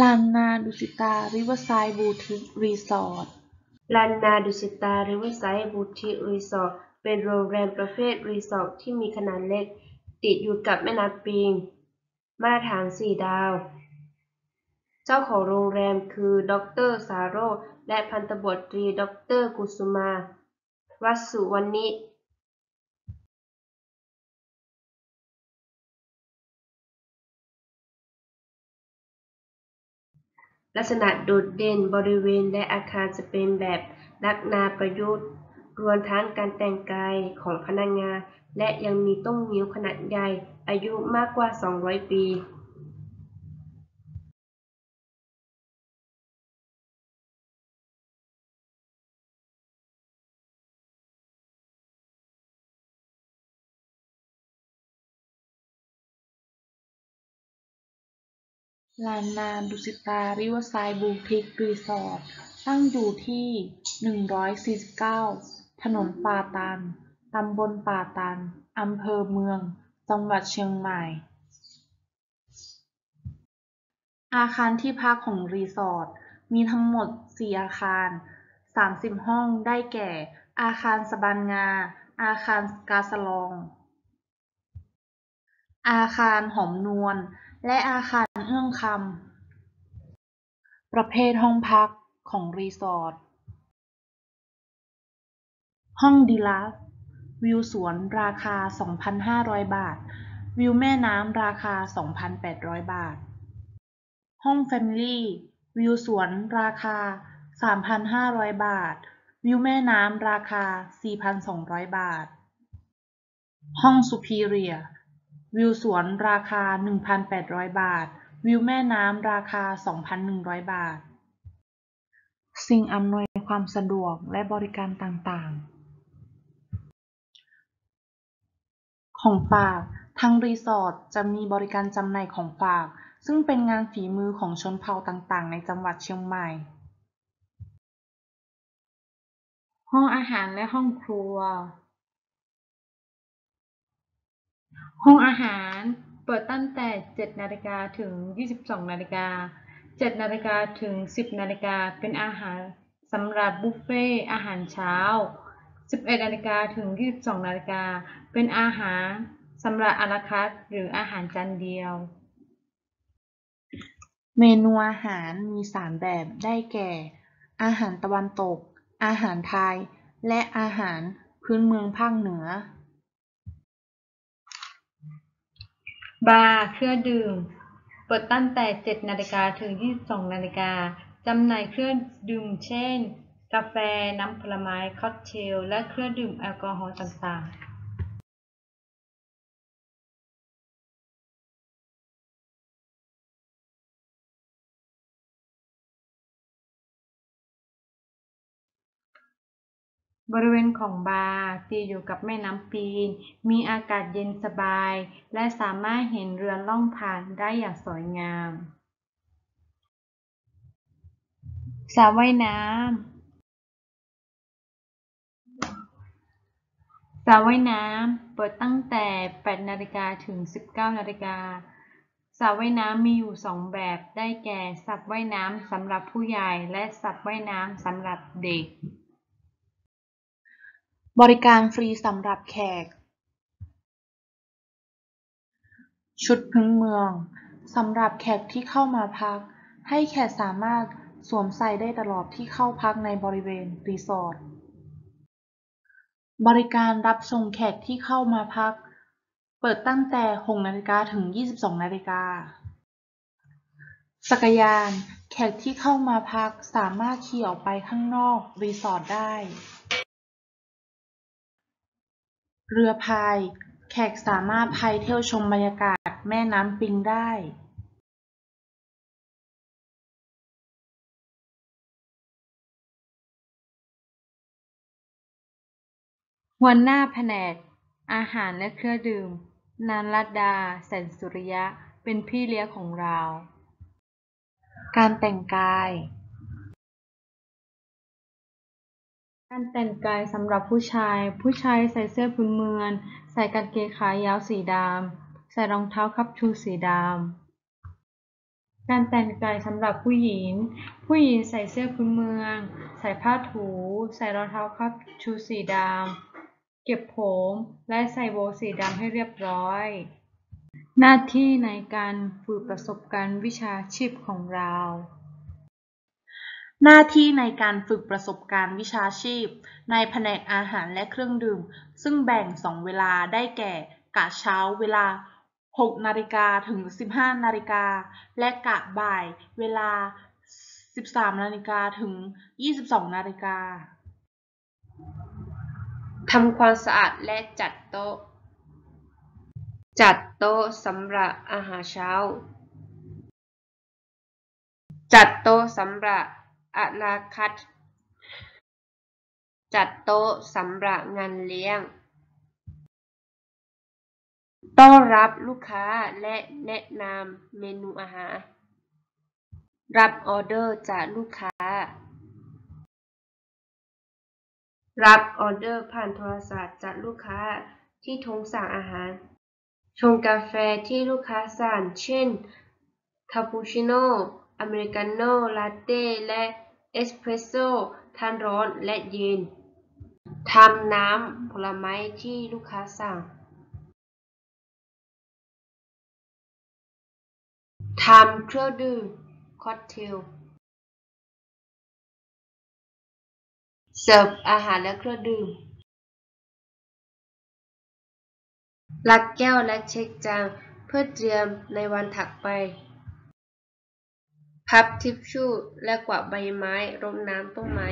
ลานนาดุสิตา ริเวอร์ไซด์บูติกรีสอร์ท ลานนาดุสิตา ริเวอร์ไซด์บูติกรีสอร์ท เป็นโรงแรมประเภทรีสอร์ทที่มีขนาดเล็ก ติดอยู่กับแม่น้ำปิง มาตรฐาน 4 ดาว เจ้าของโรงแรมคือ ดรสาโรและพันตำรวจตรี ดรกุสุมา วัสสุวรรณิ ลักษณะโดดเด่นบริเวณและอาคารจะเป็นแบบลักนาประยุกต์ รวมทั้งการแต่งกายของพนักงาน และยังมีต้นงิ้วขนาดใหญ่อายุมากกว่า 200 ปี ลานนาดุสิตา ริเวอร์ไซด์บูติกรีสอร์ท ตั้งอยู่ที่ 149 ถนนป่าตัน ตำบลป่าตัน อำเภอเมือง จังหวัดเชียงใหม่ อาคารที่พักของรีสอร์ท มีทั้งหมด 4 อาคาร 30 ห้องได้แก่ อาคารสบันงา อาคารกาสลอง อาคารหอมนวล และอาคารเอื้องคำ ประเภทห้องพักของรีสอร์ท ห้อง deluxe วิวสวนราคา 2,500 บาท วิวแม่น้ำราคา 2,800 บาท ห้อง family วิวสวนราคา 3,500 บาท วิวแม่น้ำราคา 4,200 บาท ห้องซูพีเรียร์ วิวสวนราคา 1,800 บาท วิวแม่น้ำราคา 2,100 บาท สิ่งอำนวยความสะดวกและบริการต่างๆ ของฝาก ทางรีสอร์ทจะมีบริการจำหน่ายของฝาก ซึ่งเป็นงานฝีมือของชนเผ่าต่างๆ ในจังหวัดเชียงใหม่ ห้องอาหารและห้องครัว ห้องอาหารเปิดตั้งแต่ 7 นาฬิกาถึง 22 นาฬิกา 7 นาฬิกาถึง 10 นาฬิกาเป็นอาหารสำหรับบุฟเฟ่ต์อาหารเช้า 11 นาฬิกาถึง 22 นาฬิกาเป็นอาหารสำหรับอาราคาร์หรืออาหารจานเดียว เมนูอาหารมี 3 แบบได้แก่ อาหารตะวันตก อาหารไทย และอาหารพื้นเมืองภาคเหนือ บาร์เครื่องดื่ม เปิดตั้งแต่ 7 นาฬิกาถึง 22 นาฬิกาจำหน่ายเครื่องดื่มเช่น กาแฟ น้ำผลไม้ ค็อกเทล และเครื่องดื่มแอลกอฮอล์ต่างๆ บริเวณของบาร์ติดอยู่กับแม่น้ำปีน มีอากาศเย็นสบาย และสามารถเห็นเรือล่องผ่านได้อย่างสวยงามสระว่ายน้ำสระว่ายน้ำเปิดตั้งแต่ 8 นาฬิกาถึง 19 นาฬิกาสระว่ายน้ำมีอยู่ 2 แบบ ได้แก่สระว่ายน้ำสำหรับผู้ใหญ่ และสระว่ายน้ำสำหรับเด็ก บริการฟรีสำหรับแขก ชุดพื้นเมือง สำหรับแขกที่เข้ามาพัก ให้แขกสามารถสวมใส่ได้ตลอดที่เข้าพักในบริเวณรีสอร์ท บริการรับส่งแขกที่เข้ามาพัก เปิดตั้งแต่ 6 นาฬิกาถึง 22 นาฬิกาจักรยาน แขกที่เข้ามาพักสามารถขี่ออกไปข้างนอกรีสอร์ทได้ เรือพาย แขกสามารถพายเที่ยวชมบรรยากาศแม่น้ำปิงได้หัวหน้าแผนก อาหารและเครื่องดื่ม นางรัตดา แสนสุริยะ เป็นพี่เลี้ยงของเรา การแต่งกาย การแต่งกายสำหรับผู้ชาย ผู้ชายใส่เสื้อพื้นเมือง ใส่กางเกงขายาวสีดำ ใส่รองเท้าคับชูสีดำ การแต่งกายสำหรับผู้หญิง ผู้หญิงใส่เสื้อพื้นเมือง ใส่ผ้าถู ใส่รองเท้าคับชูสีดำ เก็บผม และใส่โบว์สีดำให้เรียบร้อย หน้าที่ในการฝึกประสบการณ์วิชาชีพของเรา หน้าที่ในการฝึกประสบการณ์วิชาชีพ ในแผนกอาหารและเครื่องดื่ม ซึ่งแบ่งสองเวลาได้แก่ กะเช้าเวลา 6 นาฬิกาถึง 15 นาฬิกา และกะบ่ายเวลา 13 นาฬิกาถึง 22 นาฬิกาทำความสะอาดและจัดโต๊ะ จัดโต๊ะสำหรับอาหารเช้า จัดโต๊ะสำหรับ อาลาคัตจัดโต๊ะสำหรับงานเลี้ยง ต้อนรับลูกค้าและแนะนำเมนูอาหาร รับออเดอร์จากลูกค้า รับออเดอร์ผ่านโทรศัพท์จากลูกค้าที่โทรสั่งอาหาร ชงกาแฟที่ลูกค้าสั่งเช่น คาปูชิโน่ อเมริกาโน่ ลาเต้ และ เอสเพรสโซ่ทั้งร้อนและเย็นทำน้ำผลไม้ที่ลูกค้าสั่งทำเครื่องดื่มค็อกเทลเสิร์ฟอาหารและเครื่องดื่มลักแก้วและเช็คจานเพื่อเตรียมในวันถัดไป พับทิชชู่และกวาดใบไม้รดน้ำต้นไม้